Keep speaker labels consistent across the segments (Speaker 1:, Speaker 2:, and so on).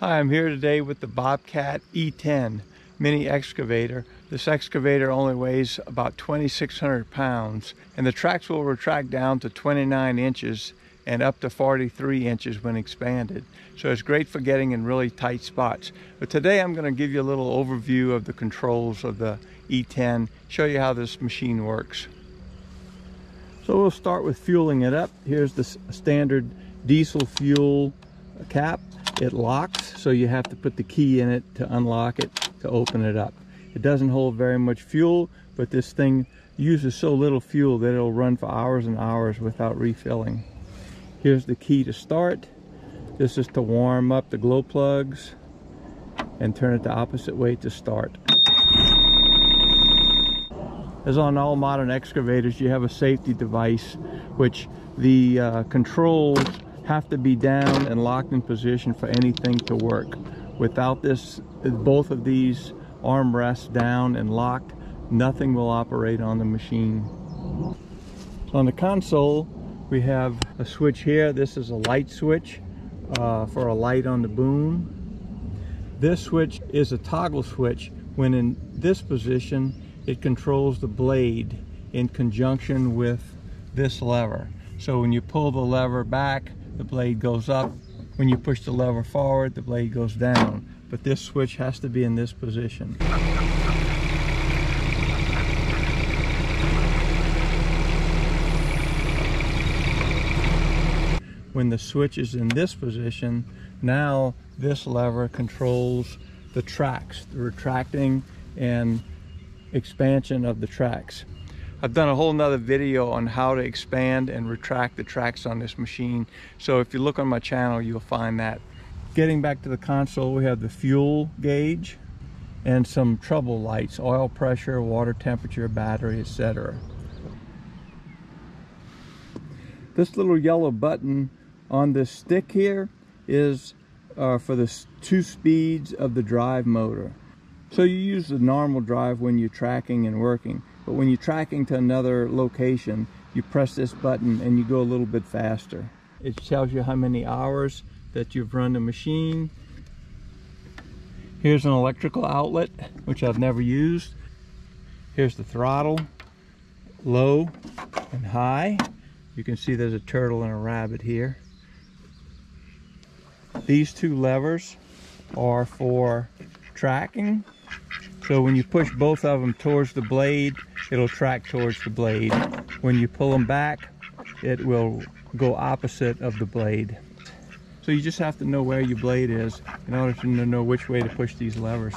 Speaker 1: Hi, I'm here today with the Bobcat E10 mini excavator. This excavator only weighs about 2,600 pounds and the tracks will retract down to 29 inches and up to 43 inches when expanded. So it's great for getting in really tight spots. But today I'm going to give you a little overview of the controls of the E10, show you how this machine works. So we'll start with fueling it up. Here's the standard diesel fuel cap. It locks, so you have to put the key in it to unlock it to open it up. It doesn't hold very much fuel, but this thing uses so little fuel that it'll run for hours and hours without refilling. Here's the key to start. This is to warm up the glow plugs and turn it the opposite way to start. As on all modern excavators, you have a safety device which the uh, controls have to be down and locked in position for anything to work. Without this, both of these armrests down and locked, nothing will operate on the machine. On the console, we have a switch here. This is a light switch uh, for a light on the boom. This switch is a toggle switch. When in this position, it controls the blade in conjunction with this lever. So when you pull the lever back, the blade goes up. When you push the lever forward, the blade goes down. But this switch has to be in this position. When the switch is in this position, now this lever controls the tracks, the retracting and expansion of the tracks. I've done a whole nother video on how to expand and retract the tracks on this machine. So if you look on my channel, you'll find that. Getting back to the console, we have the fuel gauge and some trouble lights, oil pressure, water temperature, battery, etc. This little yellow button on this stick here is uh, for the two speeds of the drive motor. So you use the normal drive when you're tracking and working. But when you're tracking to another location, you press this button and you go a little bit faster. It tells you how many hours that you've run the machine. Here's an electrical outlet, which I've never used. Here's the throttle, low and high. You can see there's a turtle and a rabbit here. These two levers are for tracking so when you push both of them towards the blade, it'll track towards the blade. When you pull them back, it will go opposite of the blade. So you just have to know where your blade is in order to know which way to push these levers.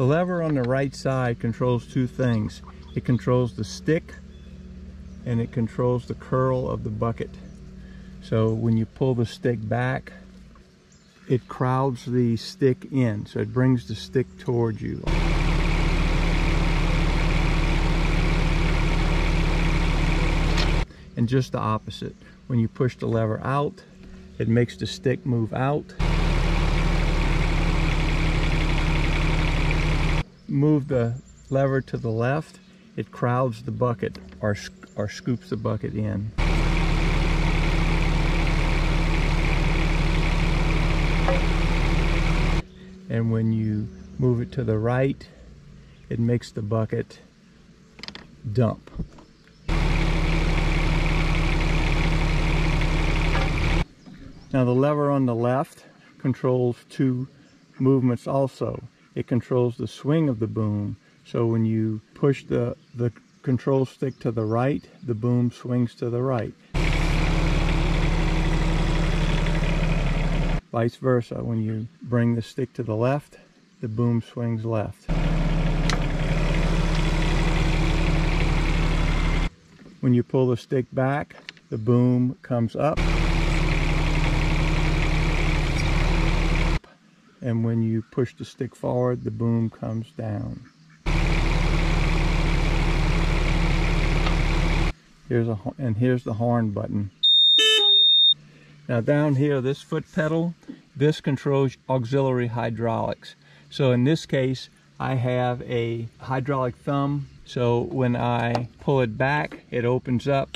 Speaker 1: The lever on the right side controls two things. It controls the stick and it controls the curl of the bucket. So when you pull the stick back, it crowds the stick in. So it brings the stick towards you. And just the opposite. When you push the lever out, it makes the stick move out. Move the lever to the left, it crowds the bucket or, or scoops the bucket in. And when you move it to the right, it makes the bucket dump. Now the lever on the left controls two movements also it controls the swing of the boom. So when you push the, the control stick to the right, the boom swings to the right. Vice versa, when you bring the stick to the left, the boom swings left. When you pull the stick back, the boom comes up. And when you push the stick forward, the boom comes down. Here's a and here's the horn button. Now down here, this foot pedal, this controls auxiliary hydraulics. So in this case, I have a hydraulic thumb. So when I pull it back, it opens up.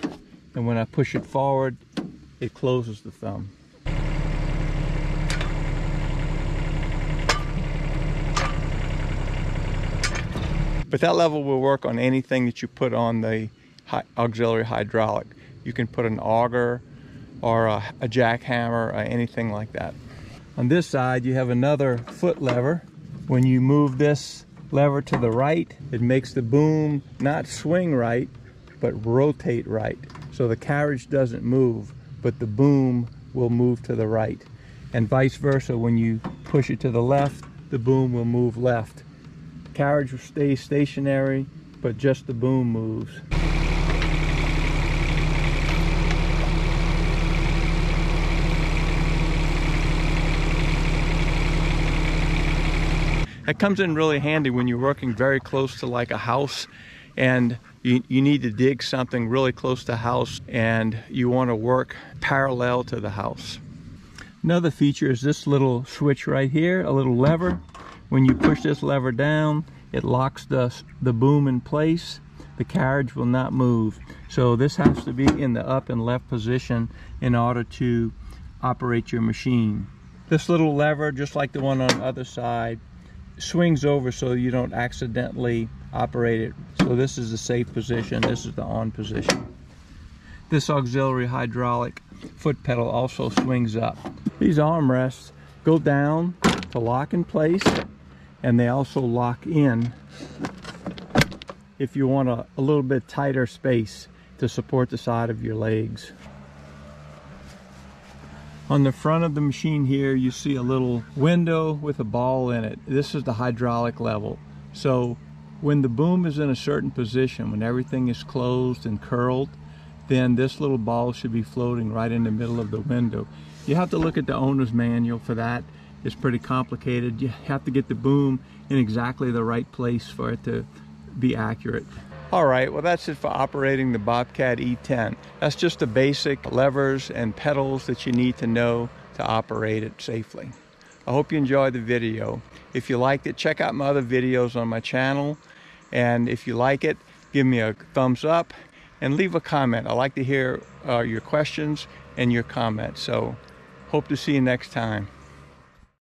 Speaker 1: And when I push it forward, it closes the thumb. But that level will work on anything that you put on the auxiliary hydraulic. You can put an auger or a, a jackhammer or anything like that. On this side, you have another foot lever. When you move this lever to the right, it makes the boom not swing right, but rotate right. So the carriage doesn't move, but the boom will move to the right. And vice versa, when you push it to the left, the boom will move left carriage will stay stationary, but just the boom moves. That comes in really handy when you're working very close to like a house and you, you need to dig something really close to house and you want to work parallel to the house. Another feature is this little switch right here, a little lever when you push this lever down, it locks the, the boom in place. The carriage will not move. So this has to be in the up and left position in order to operate your machine. This little lever, just like the one on the other side, swings over so you don't accidentally operate it. So this is the safe position, this is the on position. This auxiliary hydraulic foot pedal also swings up. These armrests go down to lock in place and they also lock in if you want a, a little bit tighter space to support the side of your legs. On the front of the machine here, you see a little window with a ball in it. This is the hydraulic level. So when the boom is in a certain position, when everything is closed and curled, then this little ball should be floating right in the middle of the window. You have to look at the owner's manual for that is pretty complicated. You have to get the boom in exactly the right place for it to be accurate. All right, well that's it for operating the Bobcat E10. That's just the basic levers and pedals that you need to know to operate it safely. I hope you enjoyed the video. If you liked it, check out my other videos on my channel. And if you like it, give me a thumbs up and leave a comment. I like to hear uh, your questions and your comments. So hope to see you next time.